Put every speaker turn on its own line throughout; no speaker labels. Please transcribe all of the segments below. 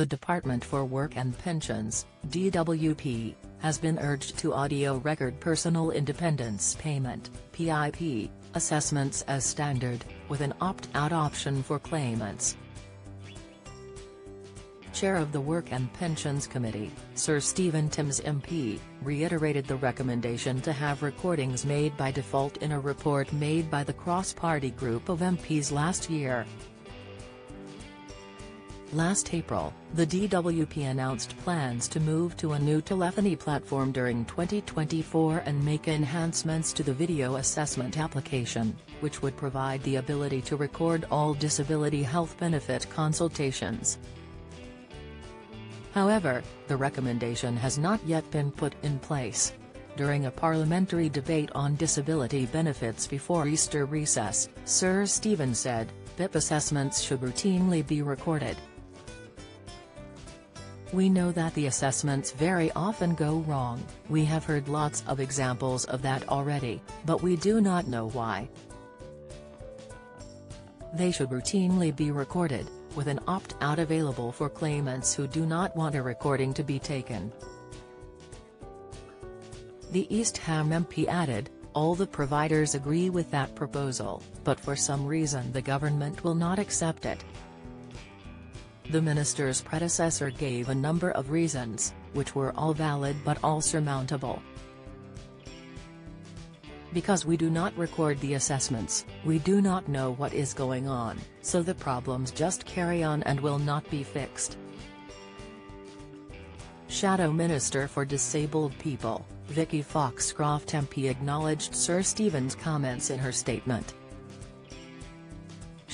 the Department for Work and Pensions, DWP, has been urged to audio record personal independence payment, PIP, assessments as standard, with an opt-out option for claimants. Chair of the Work and Pensions Committee, Sir Stephen Timms MP, reiterated the recommendation to have recordings made by default in a report made by the cross-party group of MPs last year. Last April, the DWP announced plans to move to a new telephony platform during 2024 and make enhancements to the video assessment application, which would provide the ability to record all disability health benefit consultations. However, the recommendation has not yet been put in place. During a parliamentary debate on disability benefits before Easter recess, Sir Stephen said, PIP assessments should routinely be recorded. We know that the assessments very often go wrong, we have heard lots of examples of that already, but we do not know why. They should routinely be recorded, with an opt-out available for claimants who do not want a recording to be taken. The East Ham MP added, all the providers agree with that proposal, but for some reason the government will not accept it. The minister's predecessor gave a number of reasons, which were all valid but all surmountable. Because we do not record the assessments, we do not know what is going on, so the problems just carry on and will not be fixed. Shadow Minister for Disabled People, Vicky Foxcroft MP acknowledged Sir Stephen's comments in her statement.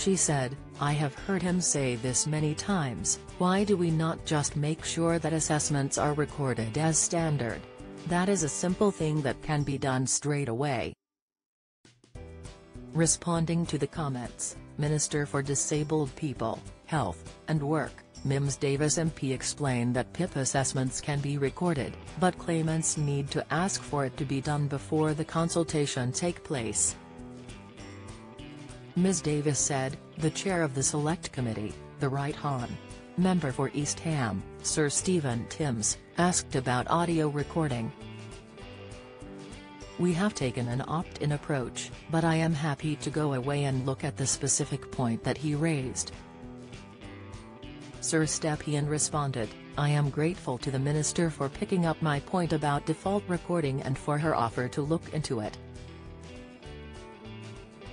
She said, I have heard him say this many times, why do we not just make sure that assessments are recorded as standard? That is a simple thing that can be done straight away. Responding to the comments, Minister for Disabled People, Health, and Work, Mims Davies MP explained that PIP assessments can be recorded, but claimants need to ask for it to be done before the consultation take place. Ms. Davies said, the chair of the Select Committee, the Right Hon. Member for East Ham, Sir Stephen Timms, asked about audio recording. We have taken an opt-in approach, but I am happy to go away and look at the specific point that he raised. Sir Stephen responded, I am grateful to the Minister for picking up my point about default recording and for her offer to look into it.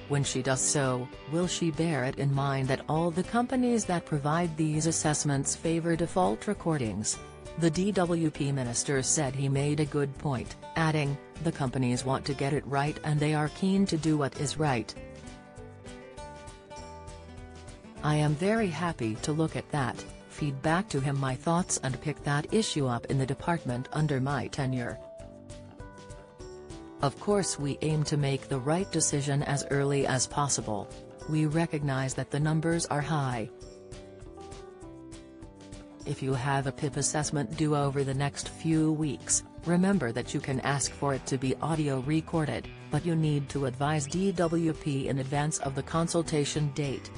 When she does so, will she bear it in mind that all the companies that provide these assessments favor default recordings? The DWP minister said he made a good point, adding, the companies want to get it right and they are keen to do what is right. I am very happy to look at that, feed back to him my thoughts and pick that issue up in the department under my tenure. Of course we aim to make the right decision as early as possible. We recognize that the numbers are high. If you have a PIP assessment due over the next few weeks, remember that you can ask for it to be audio recorded, but you need to advise DWP in advance of the consultation date.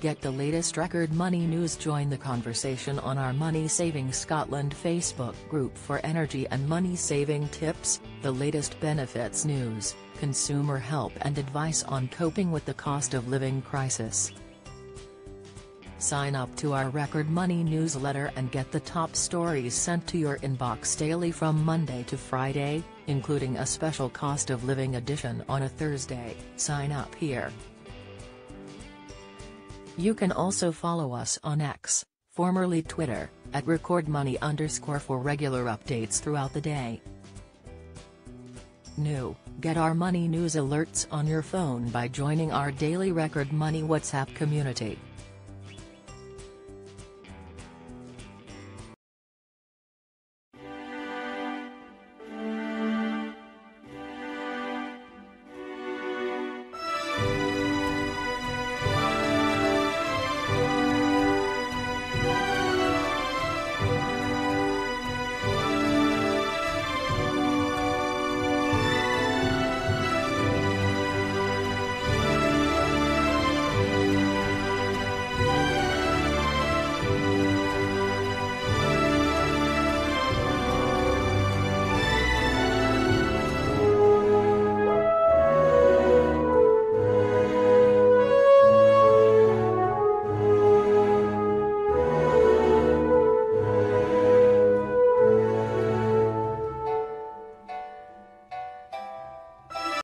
Get the latest record money news join the conversation on our Money Saving Scotland Facebook group for energy and money saving tips, the latest benefits news, consumer help and advice on coping with the cost of living crisis. Sign up to our Record Money newsletter and get the top stories sent to your inbox daily from Monday to Friday, including a special cost of living edition on a Thursday. Sign up here. You can also follow us on X, formerly Twitter, at recordmoney underscore for regular updates throughout the day. New, get our money news alerts on your phone by joining our daily Record Money WhatsApp community.